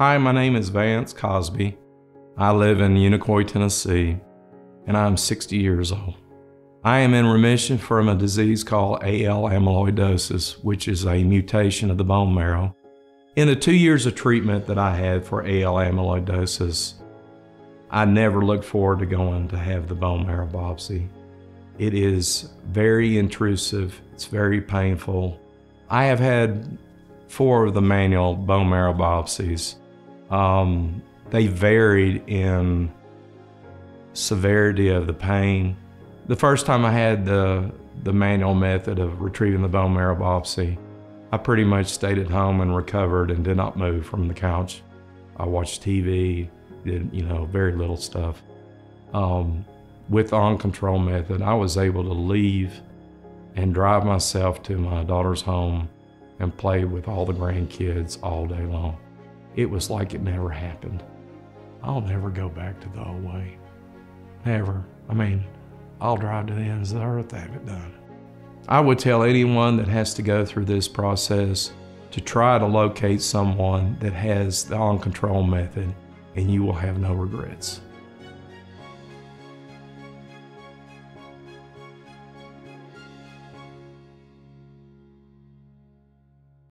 Hi, my name is Vance Cosby. I live in Unicoi, Tennessee, and I'm 60 years old. I am in remission from a disease called AL amyloidosis, which is a mutation of the bone marrow. In the two years of treatment that I had for AL amyloidosis, I never looked forward to going to have the bone marrow biopsy. It is very intrusive, it's very painful. I have had four of the manual bone marrow biopsies. Um, they varied in severity of the pain. The first time I had the, the manual method of retrieving the bone marrow biopsy, I pretty much stayed at home and recovered and did not move from the couch. I watched TV, did, you know, very little stuff. Um, with the OnControl method, I was able to leave and drive myself to my daughter's home and play with all the grandkids all day long. It was like it never happened. I'll never go back to the old way. Never. I mean, I'll drive to the ends of the earth to have it done. I would tell anyone that has to go through this process to try to locate someone that has the OnControl method, and you will have no regrets.